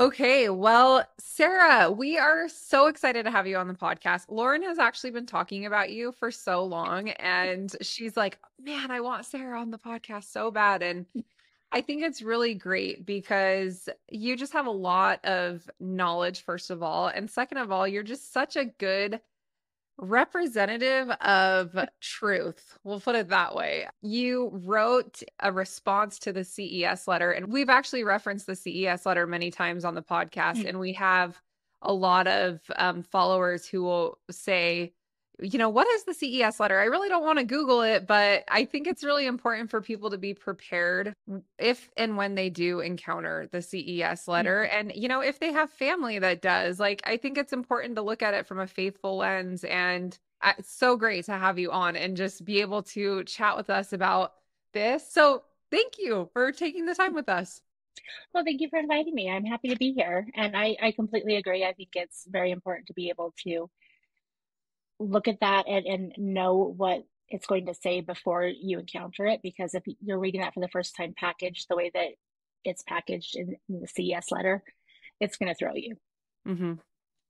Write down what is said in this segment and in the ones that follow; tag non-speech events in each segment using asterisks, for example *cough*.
Okay, well, Sarah, we are so excited to have you on the podcast. Lauren has actually been talking about you for so long, and she's like, Man, I want Sarah on the podcast so bad. And I think it's really great because you just have a lot of knowledge, first of all. And second of all, you're just such a good representative of truth. We'll put it that way. You wrote a response to the CES letter, and we've actually referenced the CES letter many times on the podcast, mm-hmm. and we have a lot of um, followers who will say, you know, what is the CES letter? I really don't want to Google it, but I think it's really important for people to be prepared if and when they do encounter the CES letter. Mm-hmm. And, you know, if they have family that does, like, I think it's important to look at it from a faithful lens. And it's so great to have you on and just be able to chat with us about this. So thank you for taking the time with us. Well, thank you for inviting me. I'm happy to be here. And I, I completely agree. I think it's very important to be able to look at that and, and know what it's going to say before you encounter it. Because if you're reading that for the first time packaged the way that it's packaged in, in the CES letter, it's going to throw you. Mm-hmm.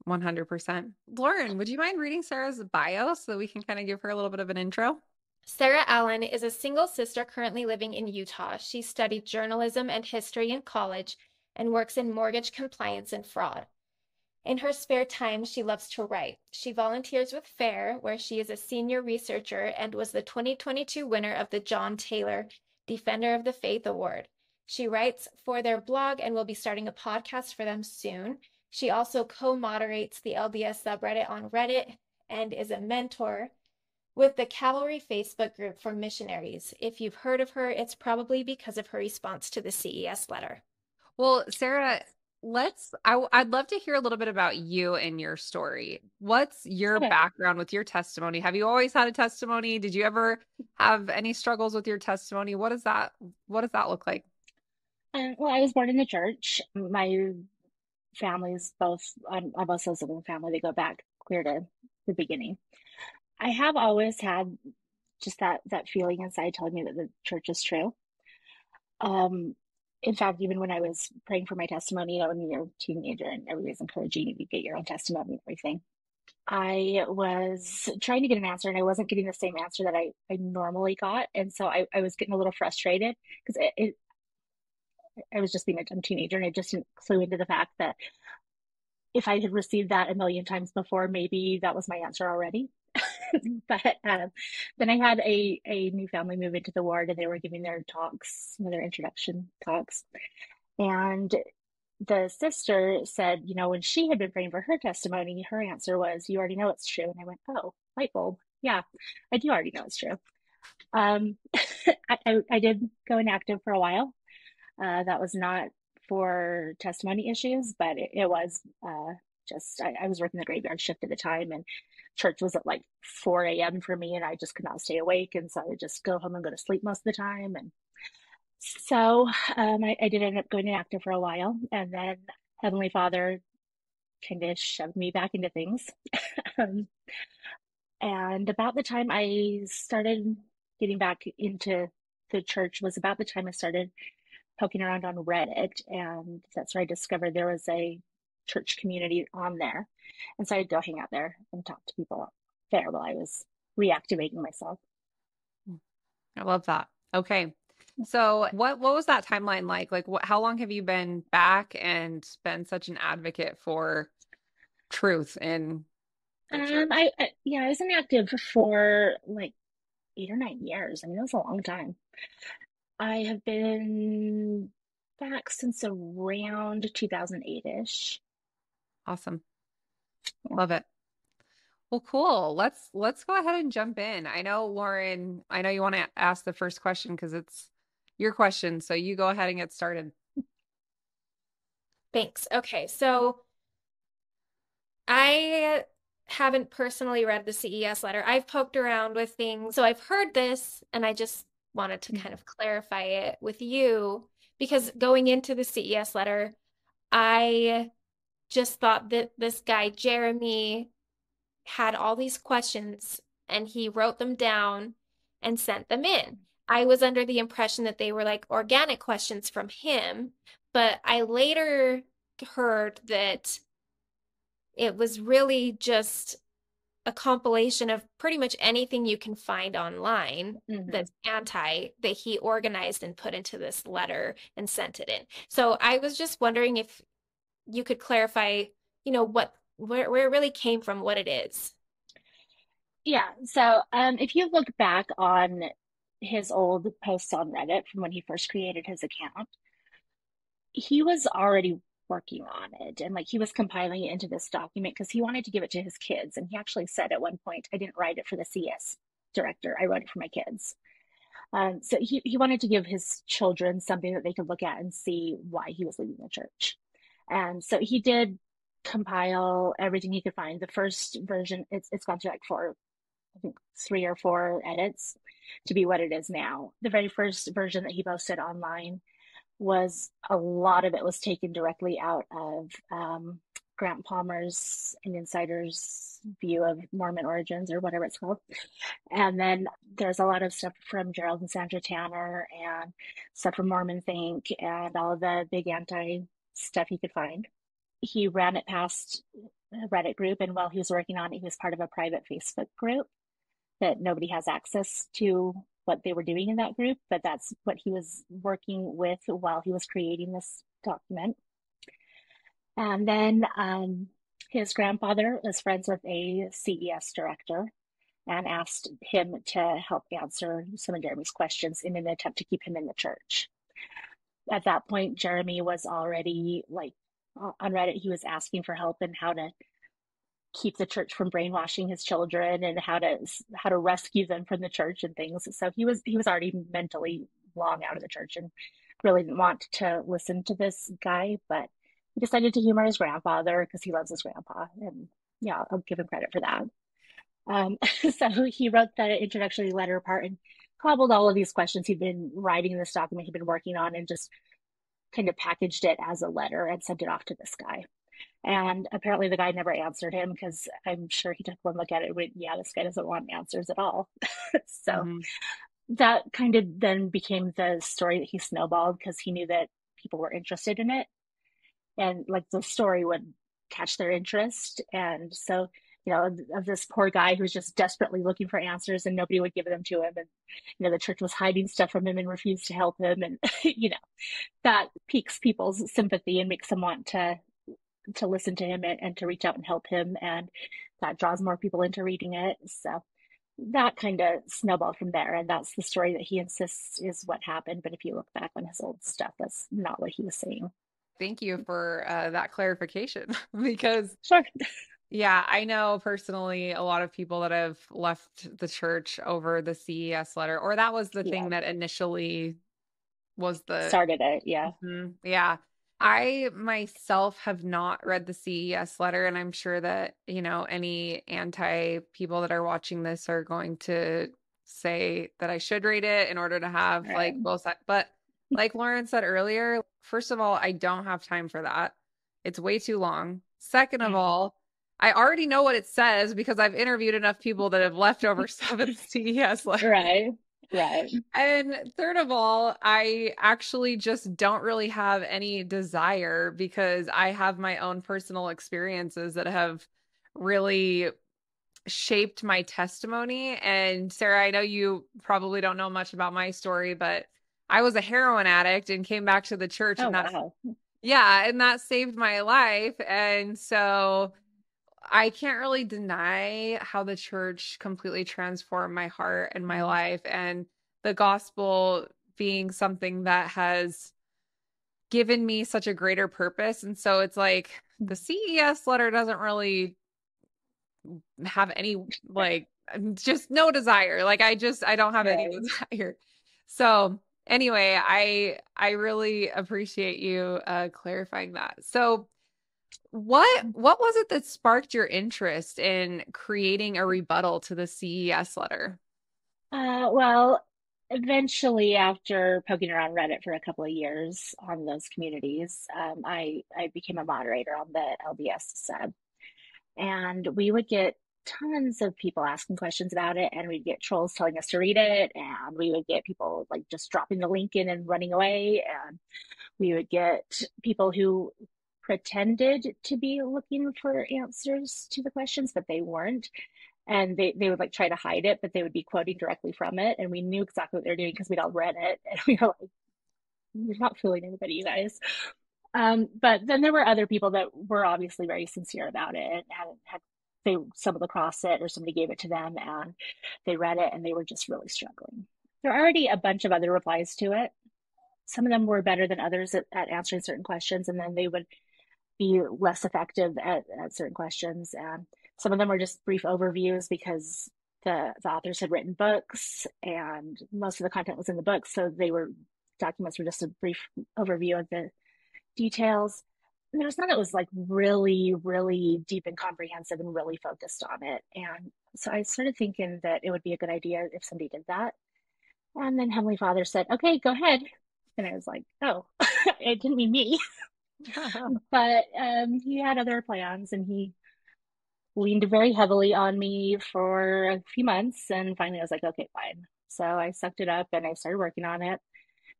100%. Lauren, would you mind reading Sarah's bio so we can kind of give her a little bit of an intro? Sarah Allen is a single sister currently living in Utah. She studied journalism and history in college and works in mortgage compliance and fraud. In her spare time, she loves to write. She volunteers with FAIR, where she is a senior researcher and was the 2022 winner of the John Taylor Defender of the Faith Award. She writes for their blog and will be starting a podcast for them soon. She also co moderates the LDS subreddit on Reddit and is a mentor with the Cavalry Facebook group for missionaries. If you've heard of her, it's probably because of her response to the CES letter. Well, Sarah, let's I, would love to hear a little bit about you and your story. What's your okay. background with your testimony? Have you always had a testimony? Did you ever have any struggles with your testimony? What does that what does that look like? Um, well i was born in the church. My families both i'm, I'm also a family. They go back clear to the beginning. I have always had just that that feeling inside telling me that the church is true. Um in fact, even when I was praying for my testimony, you know, when you're a teenager and everybody's encouraging you to get your own testimony and everything, I was trying to get an answer and I wasn't getting the same answer that I, I normally got. And so I, I was getting a little frustrated because it, it, I was just being a teenager and I just didn't clue into the fact that if I had received that a million times before, maybe that was my answer already. *laughs* but um, then I had a, a new family move into the ward and they were giving their talks, you know, their introduction talks. And the sister said, you know, when she had been praying for her testimony, her answer was, You already know it's true. And I went, Oh, light bulb. Yeah, I do already know it's true. Um, *laughs* I, I, I, did go inactive for a while. Uh, that was not for testimony issues, but it, it was uh, just, I, I was working the graveyard shift at the time and church was at like 4 a.m. for me, and I just could not stay awake. And so I would just go home and go to sleep most of the time. And so um, I, I, did end up going inactive for a while. And then Heavenly Father kind of shoved me back into things. *laughs* um, and about the time I started getting back into the church was about the time I started poking around on Reddit. And that's where I discovered there was a church community on there. And so I'd go hang out there and talk to people there while I was reactivating myself. I love that. Okay. So what what was that timeline like? Like what how long have you been back and been such an advocate for truth in um I, I yeah, I was inactive for like 8 or 9 years. I mean, it was a long time. I have been back since around 2008ish. Awesome. Love it. Well, cool. Let's let's go ahead and jump in. I know Lauren, I know you want to ask the first question because it's your question, so you go ahead and get started. Thanks. Okay, so I haven't personally read the CES letter. I've poked around with things, so I've heard this, and I just wanted to mm. kind of clarify it with you because going into the CES letter, I just thought that this guy, Jeremy, had all these questions and he wrote them down and sent them in. I was under the impression that they were like organic questions from him, but I later heard that it was really just a compilation of pretty much anything you can find online Mhm. that's anti that he organized and put into this letter and sent it in. So I was just wondering if you could clarify, you know, what where where it really came from, what it is. Yeah. So, um, if you look back on his old posts on Reddit from when he first created his account, he was already working on it and like he was compiling it into this document because he wanted to give it to his kids. And he actually said at one point, I didn't write it for the CES director, I wrote it for my kids. Um, so he, he wanted to give his children something that they could look at and see why he was leaving the church. And so he did compile everything he could find. The first version, it's it's gone through like four, I think three or four edits to be what it is now. The very first version that he posted online was a lot of it was taken directly out of um, Grant Palmer's an insider's view of Mormon origins or whatever it's called. And then there's a lot of stuff from Gerald and Sandra Tanner and stuff from Mormon Think and all the big anti stuff he could find. He ran it past a Reddit group, and while he was working on it, he was part of a private Facebook group that nobody has access to what they were doing in that group, but that's what he was working with while he was creating this document. And then um, his grandfather was friends with a CES director and asked him to help answer some of Jeremy's questions in an attempt to keep him in the church. At that point, Jeremy was already like on Reddit, he was asking for help and how to keep the church from brainwashing his children and how to how to rescue them from the church and things. So he was he was already mentally long out of the church and really didn't want to listen to this guy, but he decided to humor his grandfather because he loves his grandpa, and yeah, I'll give him credit for that. Um, *laughs* so he wrote the introductory letter part and cobbled all of these questions he'd been writing in this document he'd been working on and just kind of packaged it as a letter and sent it off to this guy. And apparently the guy never answered him because I'm sure he took one look at it and went, yeah, this guy doesn't want answers at all. *laughs* so Mhm. that kind of then became the story that he snowballed because he knew that people were interested in it. And like the story would catch their interest. And so, you know, of this poor guy who was just desperately looking for answers and nobody would give them to him. And, you know, the church was hiding stuff from him and refused to help him. And, *laughs* you know, that piques people's sympathy and makes them want to to listen to him and, and to reach out and help him. And that draws more people into reading it. So that kind of snowballed from there. And that's the story that he insists is what happened. But if you look back on his old stuff that's not what he was saying. Thank you for uh, that clarification *laughs* because sure Yeah, I know personally a lot of people that have left the church over the CES letter, or that was the Yeah. thing that initially was the started it yeah Mhm. Yeah. I myself have not read the CES letter, and I'm sure that, you know, any anti people that are watching this are going to say that I should read it in order to have like both sides. But like Lauren said earlier, first of all, I don't have time for that. It's way too long. Second of Mhm. all, I already know what it says because I've interviewed enough people that have left over *laughs* seven CES letters. right right And third of all, I actually just don't really have any desire because I have my own personal experiences that have really shaped my testimony. And Sarah, I know you probably don't know much about my story, but I was a heroin addict and came back to the church oh and that wow yeah, and that saved my life. And so I can't really deny how the church completely transformed my heart and my life, and the gospel being something that has given me such a greater purpose. And so it's like the CES letter doesn't really have any, like, just no desire. Like, I just, I don't have any desire. So, anyway, I I really appreciate you uh clarifying that. So, what what was it that sparked your interest in creating a rebuttal to the CES letter? Uh, well, eventually, after poking around Reddit for a couple of years on those communities, um, I I became a moderator on the LDS sub, and we would get tons of people asking questions about it, and we'd get trolls telling us to read it, and we would get people like just dropping the link in and running away, and we would get people who pretended to be looking for answers to the questions, but they weren't. And they, they would like try to hide it, but they would be quoting directly from it. And we knew exactly what they were doing because we'd all read it. *laughs* And we were like, we're not fooling anybody, you guys. Um, but then there were other people that were obviously very sincere about it and had, had they stumbled across it or somebody gave it to them and they read it and they were just really struggling. There are already a bunch of other replies to it. Some of them were better than others at, at answering certain questions, and then they would be less effective at, at certain questions. And some of them were just brief overviews because the, the authors had written books and most of the content was in the books. So they were documents were just a brief overview of the details. And there was none that was like really, really deep and comprehensive and really focused on it. And so I started thinking that it would be a good idea if somebody did that. And then Heavenly Father said, okay, go ahead. And I was like, oh, *laughs* it didn't mean me. *laughs* *laughs* but um, he had other plans and he leaned very heavily on me for a few months. And finally, I was like, okay, fine. So I sucked it up and I started working on it.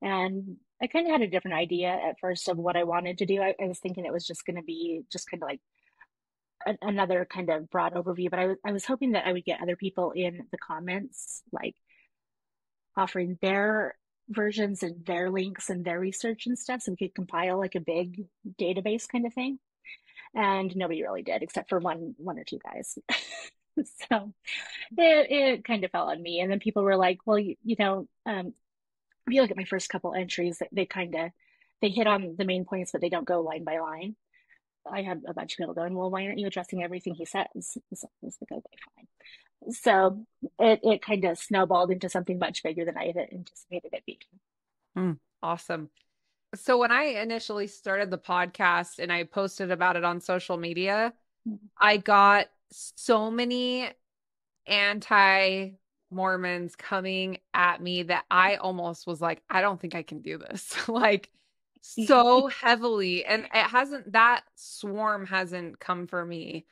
And I kind of had a different idea at first of what I wanted to do. I, I was thinking it was just going to be just kind of like a, another kind of broad overview, but I was I was hoping that I would get other people in the comments, like offering their versions and their links and their research and stuff, so we could compile like a big database kind of thing. And nobody really did, except for one one or two guys. *laughs* so it it kind of fell on me, and then people were like, "Well, you, you know, um, if you look at my first couple entries, they, kind of they hit on the main points, but they don't go line by line. I had a bunch of people going, "Well, why aren't you addressing everything he says?" So I was like, "Okay, fine." So it it kind of snowballed into something much bigger than I had anticipated it being. Mm, awesome. So when I initially started the podcast and I posted about it on social media, mm-hmm. I got so many anti Mormons coming at me that I almost was like, I don't think I can do this. *laughs* like so *laughs* heavily. And it hasn't, that swarm hasn't come for me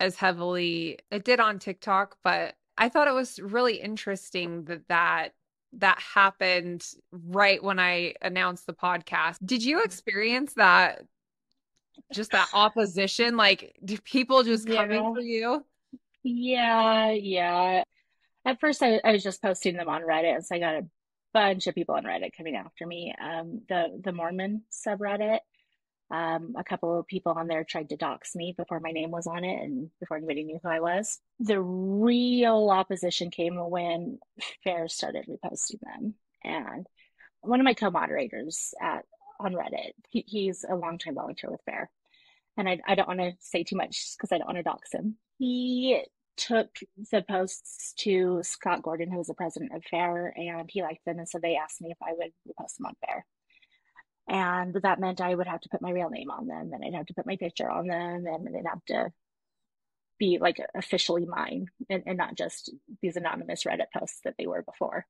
as heavily. It did on TikTok, but I thought it was really interesting that that that happened right when I announced the podcast. Did you experience that just that opposition? Like do people just yeah. coming for you? Yeah, yeah at first I, I was just posting them on Reddit, and so I got a bunch of people on Reddit coming after me. Um, the the Mormon subreddit, um, a couple of people on there tried to dox me before my name was on it and before anybody knew who I was. The real opposition came when FAIR started reposting them, and one of my co-moderators at on Reddit, he, he's a longtime volunteer with FAIR, and I, I don't want to say too much because I don't want to dox him. He took the posts to Scott Gordon, who was the president of FAIR, and he liked them. And so they asked me if I would repost them on FAIR. And that meant I would have to put my real name on them and I'd have to put my picture on them and they'd have to be like officially mine and, and not just these anonymous Reddit posts that they were before.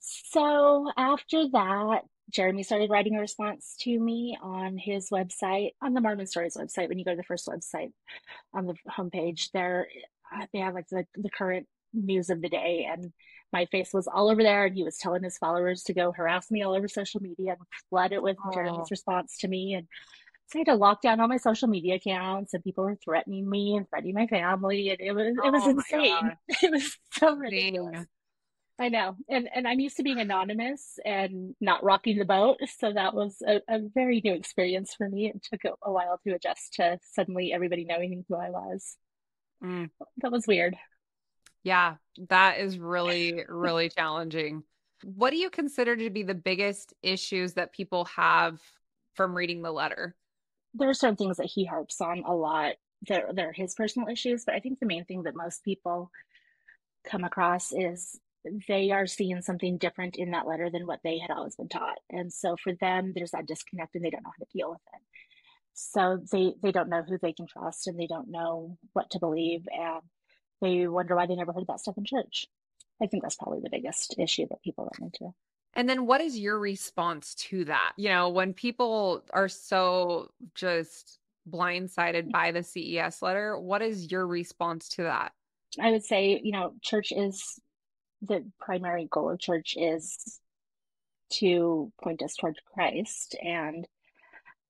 So after that, Jeremy started writing a response to me on his website, on the Mormon Stories website. When you go to the first website on the homepage, there uh, they have like the, the current news of the day and my face was all over there and he was telling his followers to go harass me all over social media and flood it with oh. Jeremy's response to me and so I had to lock down all my social media accounts and people were threatening me and threatening my family and it was it was oh insane. *laughs* It was so ridiculous. I know. And and I'm used to being anonymous and not rocking the boat. So that was a, a very new experience for me. It took a, a while to adjust to suddenly everybody knowing who I was. Mm. That was weird. Yeah, that is really, really challenging. What do you consider to be the biggest issues that people have from reading the letter? There are certain things that he harps on a lot. They're, they're his personal issues, but I think the main thing that most people come across is they are seeing something different in that letter than what they had always been taught. And so for them, there's that disconnect and they don't know how to deal with it so they they don't know who they can trust and they don't know what to believe and they wonder why they never heard that stuff in church. I think that's probably the biggest issue that people run into. And then what is your response to that? You know when people are so just blindsided by the ces letter what is your response to that? I would say you know church is the primary goal of church is to point us toward christ. And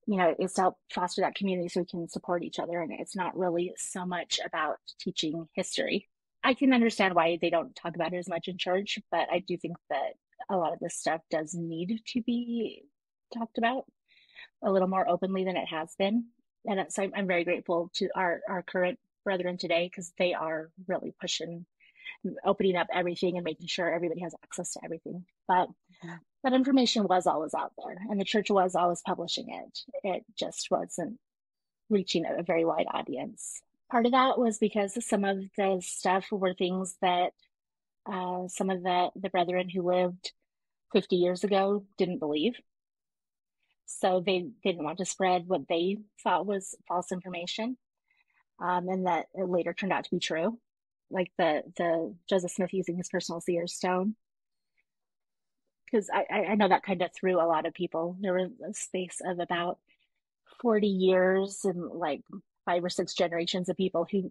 you know, it's to help foster that community so we can support each other. And it's not really so much about teaching history. I can understand why they don't talk about it as much in church, but I do think that a lot of this stuff does need to be talked about a little more openly than it has been. And so I'm very grateful to our, our current brethren today because they are really pushing, opening up everything and making sure everybody has access to everything. But. That information was always out there and the church was always publishing it. It just wasn't reaching a very wide audience. Part of that was because some of the stuff were things that uh, some of the, the brethren who lived 50 years ago didn't believe. So they, didn't want to spread what they thought was false information. Um, and that it later turned out to be true. Like the, the Joseph Smith using his personal seer stone. Because I, I know that kind of threw a lot of people. There was a space of about 40 years and like five or six generations of people who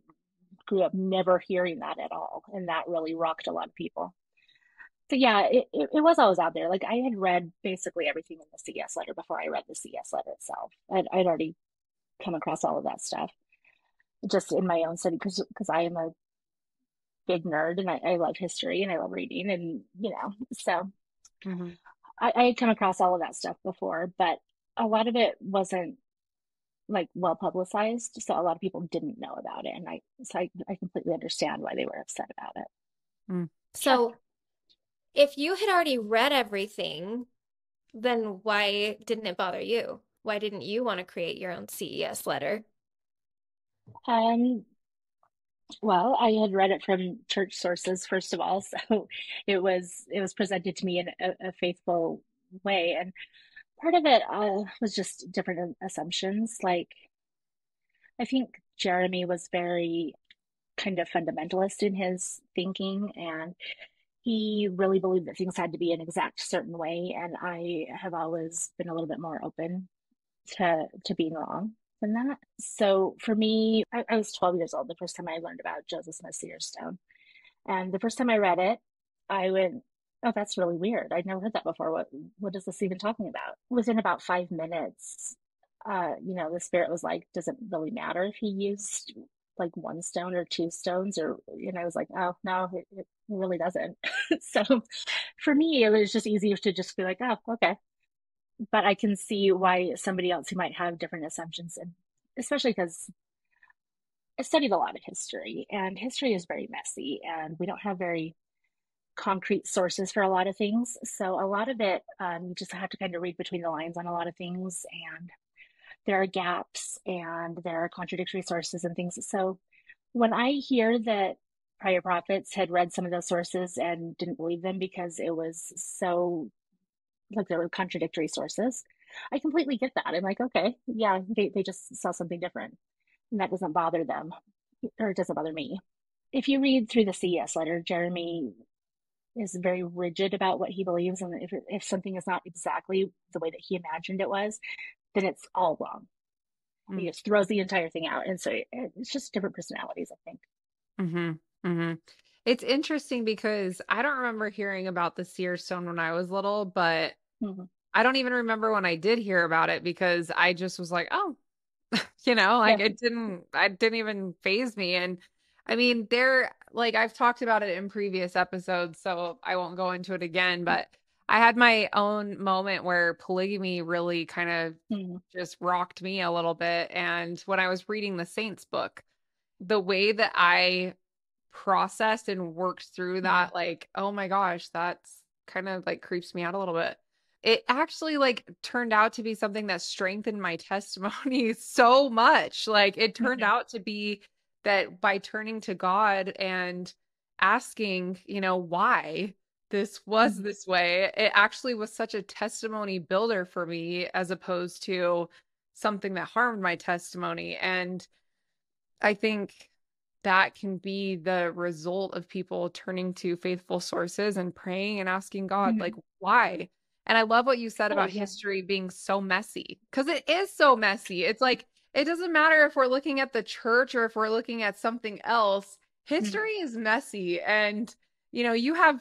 grew up never hearing that at all. And that really rocked a lot of people. So yeah, it, it, it, was always out there. Like I had read basically everything in the CES letter before I read the CES letter itself. I'd, I'd already come across all of that stuff just in my own study because I am a big nerd and I, I love history and I love reading and you know so mm-hmm. I, I had come across all of that stuff before, but a lot of it wasn't like well publicized so a lot of people didn't know about it and i so i, I completely understand why they were upset about it mm. so if you had already read everything then why didn't it bother you why didn't you want to create your own ces letter um well i had read it from church sources first of all *laughs* so it was it was presented to me in a, a faithful way and part of it uh, was just different assumptions. Like, I think Jeremy was very kind of fundamentalist in his thinking, and he really believed that things had to be an exact certain way. And I have always been a little bit more open to to being wrong than that. So for me, I, I was 12 years old the first time I learned about Joseph Smith Seer Stone. And the first time I read it, I went, oh, that's really weird. I'd never heard that before. What what is this even talking about? Within about five minutes, uh, you know, the spirit was like, does it really matter if he used like one stone or two stones or you know, I was like, oh no, it, it really doesn't. *laughs* so for me, it was just easier to just be like, oh, okay. But I can see why somebody else who might have different assumptions and especially because I studied a lot of history and history is very messy and we don't have very concrete sources for a lot of things. So a lot of it, um, you just have to kind of read between the lines on a lot of things, and there are gaps and there are contradictory sources and things. So when I hear that prior prophets had read some of those sources and didn't believe them because it was so like there were contradictory sources, I completely get that. I'm like, okay, yeah, they, they just saw something different. And that doesn't bother them, or it doesn't bother me. If you read through the CES letter, Jeremy is very rigid about what he believes and if, if something is not exactly the way that he imagined it was then it's all wrong mm. he just throws the entire thing out and so it, it's just different personalities i think mm-hmm. Mm-hmm. It's interesting because i don't remember hearing about the seer stone when i was little but mm-hmm. i don't even remember when i did hear about it because i just was like oh *laughs* you know like yeah. it didn't i didn't even faze me and I mean, there, like I've talked about it in previous episodes, so I won't go into it again, but I had my own moment where polygamy really kind of mm. just rocked me a little bit. And when I was reading the Saints book, the way that I processed and worked through that, like, oh my gosh, that's kind of like creeps me out a little bit. It actually like turned out to be something that strengthened my *laughs* testimony so much. Like it turned mm-hmm. out to be that by turning to God and asking, you know, why this was mm-hmm. this way, it actually was such a testimony builder for me as opposed to something that harmed my testimony. And I think that can be the result of people turning to faithful sources and praying and asking God, mm-hmm. like, why? And I love what you said oh, about yeah. history being so messy because it is so messy. It's like it doesn't matter if we're looking at the church or if we're looking at something else. Mm-hmm. History mm-hmm. is messy and you know, you have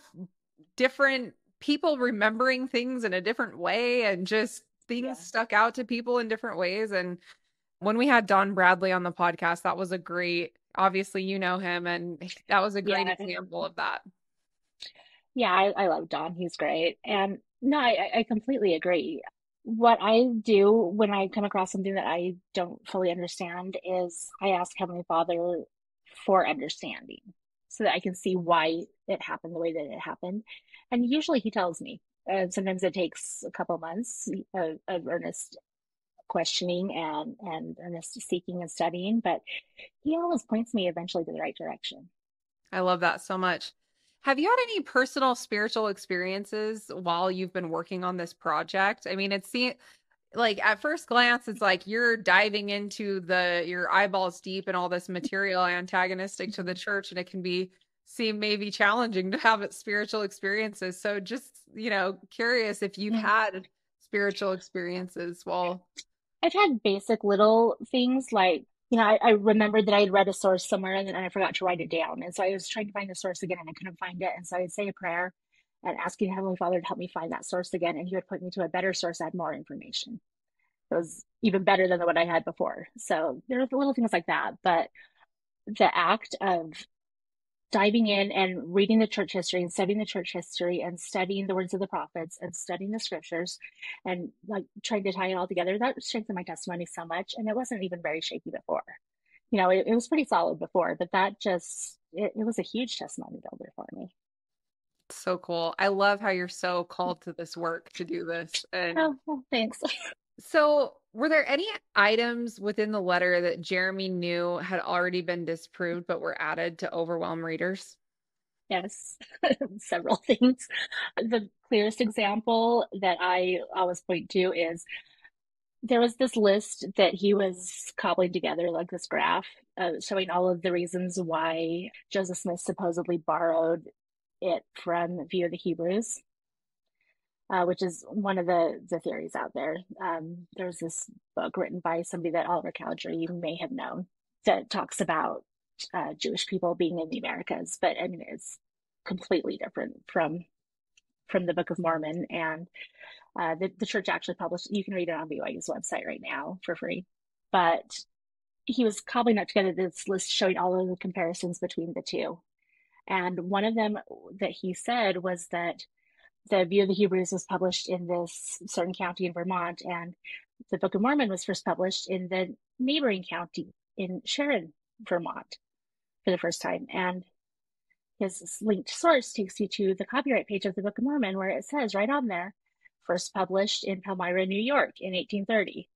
different people remembering things in a different way and just things Yeah. stuck out to people in different ways. And when we had Don Bradley on the podcast, that was a great, obviously, you know him, and that was a great Yeah. example of that. Yeah, I, I love Don. He's great. And no, I, I completely agree. What I do when I come across something that I don't fully understand is I ask Heavenly Father for understanding so that I can see why it happened the way that it happened. And usually he tells me. And sometimes it takes a couple months of, of earnest questioning and, and earnest seeking and studying, but he always points me eventually to the right direction. I love that so much. Have you had any personal spiritual experiences while you've been working on this project? I mean, it seems like at first glance, it's like you're diving into the your eyeballs deep and all this material antagonistic to the church, and it can be seem maybe challenging to have spiritual experiences. So just, you know, curious if you've mm. had spiritual experiences while I've had basic little things like, you know, I, I remembered that I had read a source somewhere and then I forgot to write it down. And so I was trying to find the source again and I couldn't find it. And so I'd say a prayer and asking Heavenly Father to help me find that source again. And he would put me to a better source that had more information. It was even better than the one I had before. So there are little things like that. But the act of diving in and reading the church history and studying the church history and studying the words of the prophets and studying the scriptures and like trying to tie it all together that strengthened my testimony so much and it wasn't even very shaky before you know it, it was pretty solid before but that just it, it was a huge testimony builder for me so cool. I love how you're so called to this work to do this. And oh well, thanks *laughs* So, were there any items within the letter that Jeremy knew had already been disproved but were added to overwhelm readers? Yes, *laughs* several things. The clearest example that I always point to is there was this list that he was cobbling together, like this graph, uh, showing all of the reasons why Joseph Smith supposedly borrowed it from View of the Hebrews, uh, which is one of the, the theories out there. Um, there's this book written by somebody that Oliver Cowdery you may have known that talks about uh, Jewish people being in the Americas, but I mean it's completely different from from the Book of Mormon. And uh, the the church actually published. You can read it on BYU's website right now for free. But he was cobbling up together this list showing all of the comparisons between the two. And one of them that he said was that the View of the Hebrews was published in this certain county in Vermont, and the Book of Mormon was first published in the neighboring county in Sharon, Vermont for the first time. And his linked source takes you to the copyright page of the Book of Mormon, where it says right on there, first published in Palmyra, New York in 1830.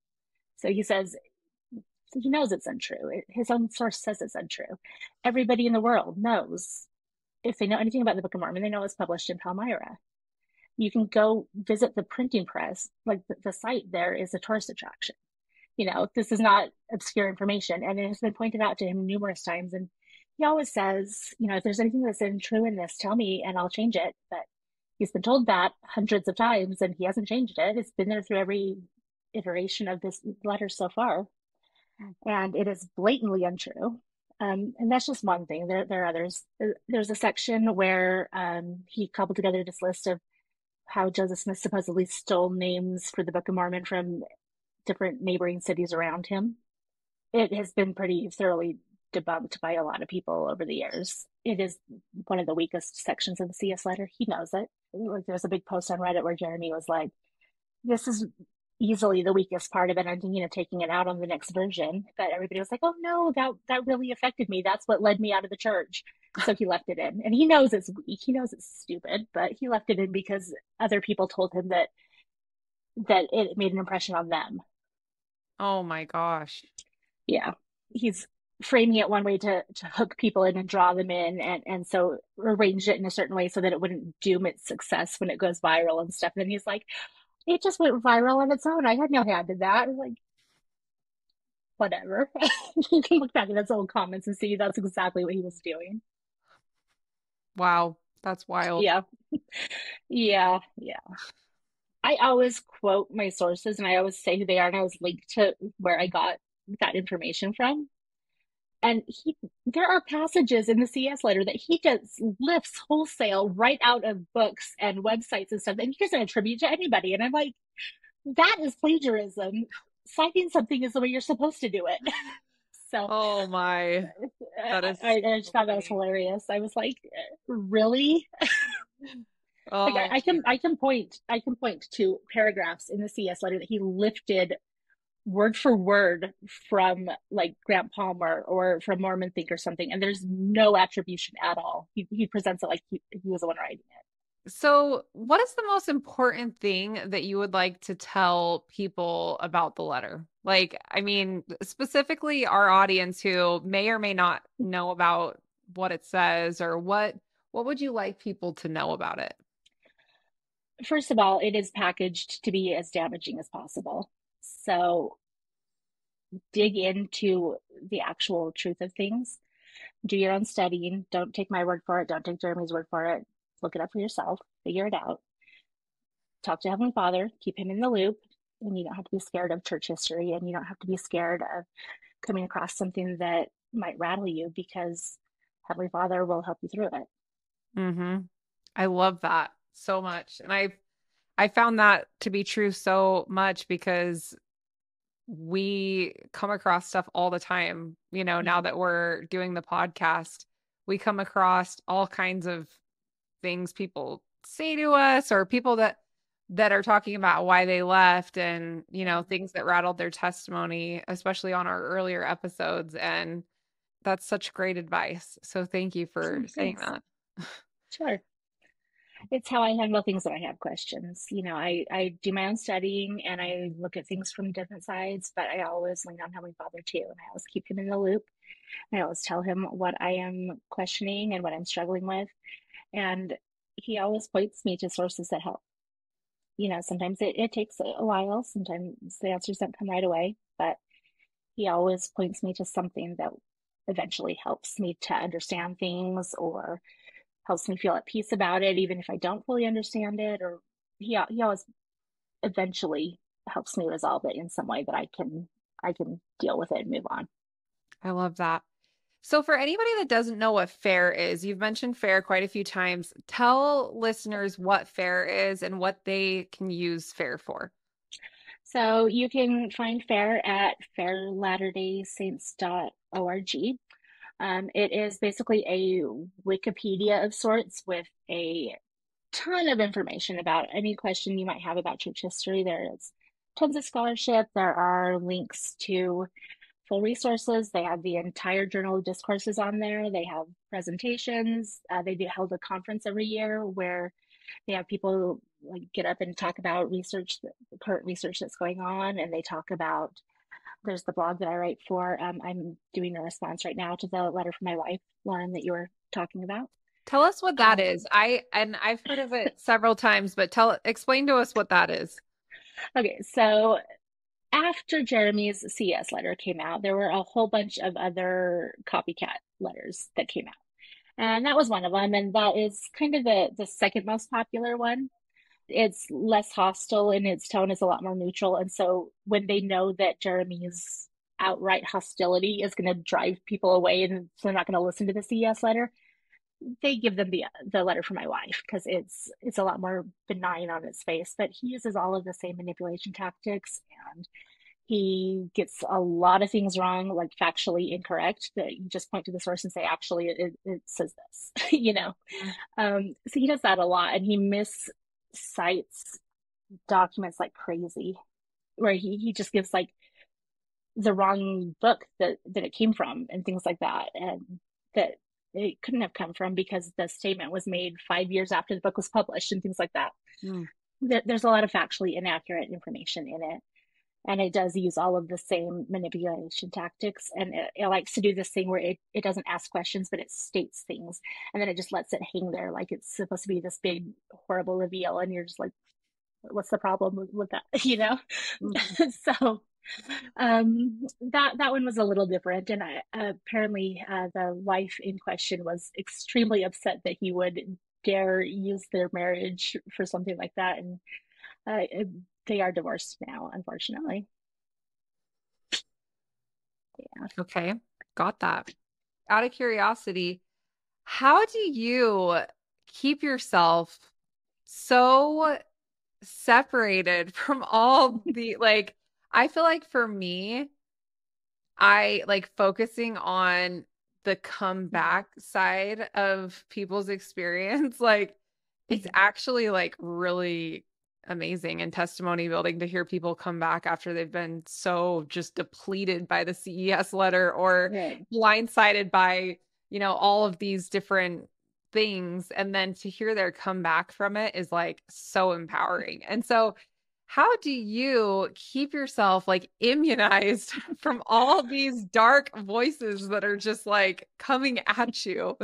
So he says he knows it's untrue. His own source says it's untrue. Everybody in the world knows, if they know anything about the Book of Mormon, they know it's published in Palmyra. You can go visit the printing press, like the, the site there is a tourist attraction. You know, this is not obscure information, and it has been pointed out to him numerous times. And he always says, you know, if there's anything that's untrue in this, tell me and I'll change it. But he's been told that hundreds of times and he hasn't changed it. It's been there through every iteration of this letter so far. And it is blatantly untrue. Um, and that's just one thing. There, there are others. There's a section where um, he cobbled together this list of how Joseph Smith supposedly stole names for the Book of Mormon from different neighboring cities around him. It has been pretty thoroughly debunked by a lot of people over the years. It is one of the weakest sections of the CES letter. He knows it. Like there's a big post on Reddit where Jeremy was like, "This is easily the weakest part of it. I'm thinking of taking it out on the next version." But everybody was like, "Oh no, that that really affected me. That's what led me out of the church." So he left it in, and he knows it's weak. He knows it's stupid, but he left it in because other people told him that that it made an impression on them. Oh my gosh. Yeah, he's framing it one way to to hook people in and draw them in and and so arranged it in a certain way so that it wouldn't doom its success when it goes viral and stuff. And then he's like it just went viral on its own. I had no hand in that. Like whatever. *laughs* You can look back at his old comments and see that's exactly what he was doing Wow. That's wild. yeah *laughs* yeah yeah i always quote my sources and i always say who they are and i always link to where i got that information from And he, there are passages in the CES letter that he just lifts wholesale right out of books and websites and stuff, and he doesn't attribute to anybody. And I'm like, that is plagiarism. Citing something is the way you're supposed to do it. *laughs* so, oh my, uh, uh, that is. I, I just thought that was hilarious. I was like, really? Oh, *laughs* like I, oh, I, can I can point I can point to paragraphs in the CES letter that he lifted word for word from like Grant Palmer or from Mormon Think or something, and there's no attribution at all. He he presents it like he, he was the one writing it. So, what is the most important thing that you would like to tell people about the letter? Like, I mean, specifically our audience who may or may not know about what it says or what what would you like people to know about it? First of all, it is packaged to be as damaging as possible. So dig into the actual truth of things. Do your own studying. Don't take my word for it. Don't take Jeremy's word for it. Look it up for yourself. Figure it out. Talk to Heavenly Father. Keep him in the loop. And you don't have to be scared of church history and you don't have to be scared of coming across something that might rattle you because Heavenly Father will help you through it. Mm-hmm. I love that so much. And I've I found that to be true so much because we come across stuff all the time. You know, now mm-hmm. that we're doing the podcast, we come across all kinds of things people say to us or people that that are talking about why they left and you know mm-hmm. things that rattled their testimony especially on our earlier episodes and that's such great advice so thank you for saying that sure it's how I handle things when I have questions. You know, I, I do my own studying and I look at things from different sides, but I always lean on Heavenly Father too. And I always keep him in the loop. I always tell him what I am questioning and what I'm struggling with. And he always points me to sources that help. You know, sometimes it, it takes a while, sometimes the answers don't come right away, but he always points me to something that eventually helps me to understand things or helps me feel at peace about it, even if I don't fully understand it. Or he he always eventually helps me resolve it in some way that I can I can deal with it and move on. I love that. So, for anybody that doesn't know what FAIR is, you've mentioned FAIR quite a few times. Tell listeners what FAIR is and what they can use FAIR for. So, you can find FAIR at fairlatterdaysaints.org. Um, it is basically a Wikipedia of sorts with a ton of information about any question you might have about church history. There is tons of scholarship. There are links to full resources. They have the entire Journal of Discourses on there. They have presentations. Uh, they do held a conference every year where they have people like get up and talk about research, current research that's going on, and they talk about there's the blog that I write for. Um, I'm doing a response right now to the letter from my wife, Lauren, that you were talking about. Tell us what that um, is. I and I've heard of it several times, but tell explain to us what that is. Okay, so after Jeremy's CES letter came out, there were a whole bunch of other copycat letters that came out. And that was one of them. And that is kind of the, the second most popular one it's less hostile and its tone is a lot more neutral. And so when they know that Jeremy's outright hostility is going to drive people away and so they're not going to listen to the CES letter, they give them the the letter from my wife because it's it's a lot more benign on its face. But he uses all of the same manipulation tactics and he gets a lot of things wrong, like factually incorrect. That you just point to the source and say, actually, it, it says this, *laughs* you know. Mm-hmm. Um, so he does that a lot, and he miss cites documents like crazy, where he, he just gives like the wrong book that, that it came from and things like that. And that it couldn't have come from because the statement was made five years after the book was published and things like that. Mm. There, there's a lot of factually inaccurate information in it. And it does use all of the same manipulation tactics. And it, it likes to do this thing where it, it doesn't ask questions, but it states things. And then it just lets it hang there like it's supposed to be this big, horrible reveal. And you're just like, what's the problem with, with that? *laughs* You know? Mm-hmm. *laughs* so um, that that one was a little different, and I, apparently uh, the wife in question was extremely upset that he would dare use their marriage for something like that, and uh, they are divorced now, unfortunately. Yeah. Okay, got that. Out of curiosity, how do you keep yourself so separated *laughs* from all the like I feel like for me I like focusing on the comeback side of people's experience *laughs* like it's Mhm. actually like really amazing and testimony building to hear people come back after they've been so just depleted by the CES letter or Right. blindsided by, you know, all of these different things. And then to hear their comeback from it is like so empowering. And so, how do you keep yourself like immunized *laughs* from all these dark voices that are just like coming at you?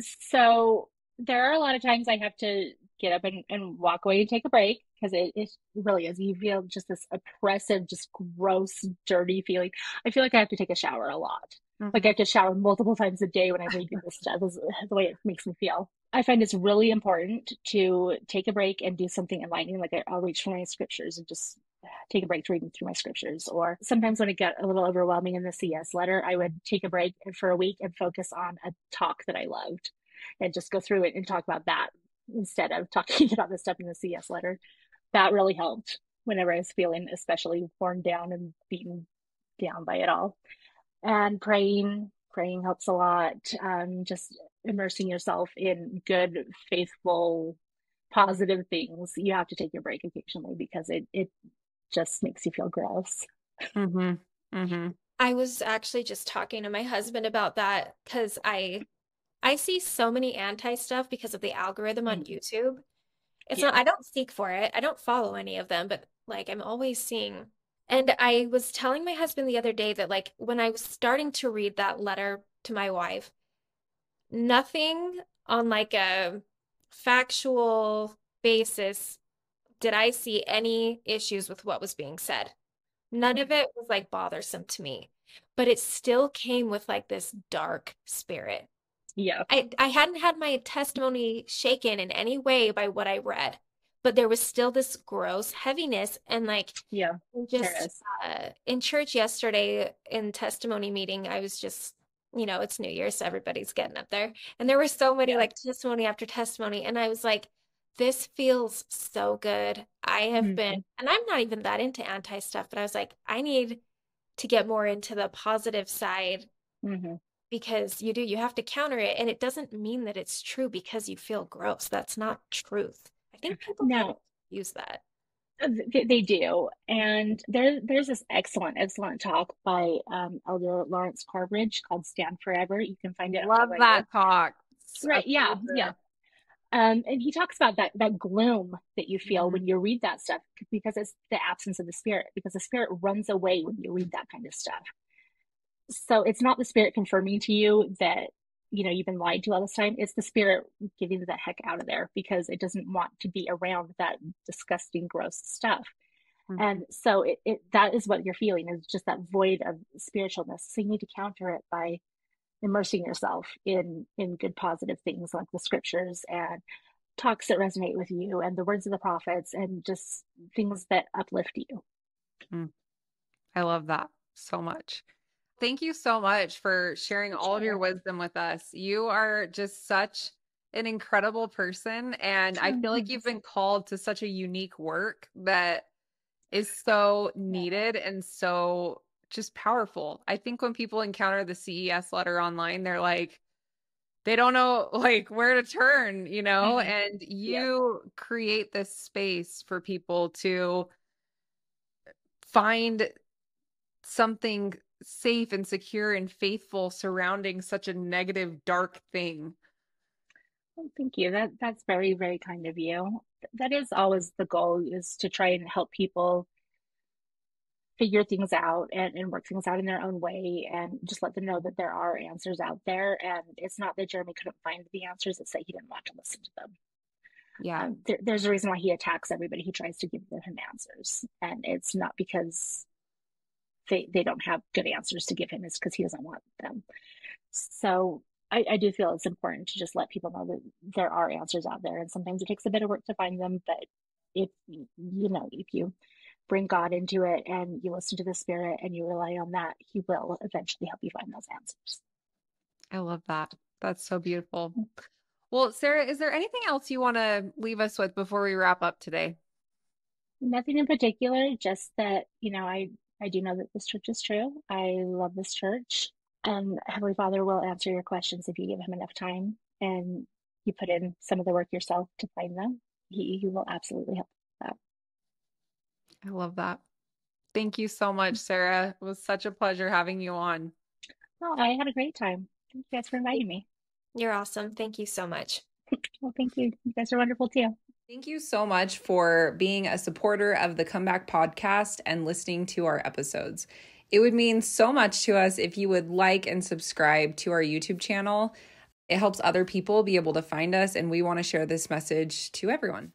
So there are a lot of times I have to get up and, and walk away and take a break because it, it really is. You feel just this oppressive, just gross, dirty feeling. I feel like I have to take a shower a lot. Like I have to shower multiple times a day when I read this stuff, is the way it makes me feel. I find it's really important to take a break and do something enlightening. Like I'll reach for my scriptures and just take a break to reading through my scriptures. Or sometimes when it got a little overwhelming in the CES letter, I would take a break for a week and focus on a talk that I loved and just go through it and talk about that instead of talking *laughs* about the stuff in the CES letter. That really helped whenever I was feeling especially worn down and beaten down by it all. And praying, praying helps a lot. Um, just immersing yourself in good, faithful, positive things. You have to take your break occasionally because it it just makes you feel gross. Mm-hmm. Mm-hmm. I was actually just talking to my husband about that because I I see so many anti stuff because of the algorithm on YouTube. It's not, I don't seek for it. I don't follow any of them, but like I'm always seeing. And I was telling my husband the other day that like when I was starting to read that letter to my wife, nothing on like a factual basis did I see any issues with what was being said. None of it was like bothersome to me, but it still came with like this dark spirit. Yeah. I I hadn't had my testimony shaken in any way by what I read, but there was still this gross heaviness and like Yeah. Just uh, in church yesterday in testimony meeting, I was just, you know, it's New Year, so everybody's getting up there. And there were so many Yeah. like testimony after testimony. And I was like, this feels so good. I have Mhm. been, and I'm not even that into anti stuff, but I was like, I need to get more into the positive side hmm because you do, you have to counter it. And it doesn't mean that it's true because you feel gross. That's not truth. I think people kind of No, use that. they, they do. And there, there's this excellent, excellent talk by um, Elder Lawrence Corbridge called Stand Forever. You can find it Love that talk. Right, yeah, yeah. Um, and he talks about that that gloom that you feel Mhm. when you read that stuff because it's the absence of the spirit, because the spirit runs away when you read that kind of stuff. So it's not the spirit confirming to you that you know you've been lied to all this time. It's the spirit getting the heck out of there because it doesn't want to be around that disgusting, gross stuff. Mhm. And so it, it that is what you're feeling is just that void of spiritualness. So you need to counter it by immersing yourself in in good positive things like the scriptures and talks that resonate with you and the words of the prophets and just things that uplift you. I love that so much. Thank you so much for sharing all of your wisdom with us. You are just such an incredible person. And I feel like you've been called to such a unique work that is so needed and so just powerful. I think when people encounter the CES letter online, they're like, they don't know *laughs* like where to turn, you know, Mhm. and Yeah. you create this space for people to find something safe and secure and faithful surrounding such a negative, dark thing. Well, thank you. That that's very, very kind of you. That is always the goal is to try and help people figure things out and, and work things out in their own way and just let them know that there are answers out there. And it's not that Jeremy couldn't find the answers, it's that he didn't want to listen to them. Yeah. Um, there, there's a reason why he attacks everybody. He tries to give them answers, and it's not because they they don't have good answers to give him. is because he doesn't want them. So I, I do feel it's important to just let people know that there are answers out there, and sometimes it takes a bit of work to find them. But if you know, if you bring God into it and you listen to the Spirit and you rely on that, He will eventually help you find those answers. I love that. That's so beautiful. Well, Sarah, is there anything else you want to leave us with before we wrap up today? Nothing in particular, just that, you know, I I do know that this church is true. I love this church. And Heavenly Father will answer your questions if you give him enough time and you put in some of the work yourself to find them. He, he will absolutely help that. I love that. Thank you so much, Sarah. It was such a pleasure having you on. Oh, I had a great time. Thank you guys for inviting me. You're awesome. Thank you so much. Well, thank you. You guys are wonderful too. Thank you so much for being a supporter of the Comeback Podcast and listening to our episodes. It would mean so much to us if you would like and subscribe to our YouTube channel. It helps other people be able to find us, and we want to share this message to everyone.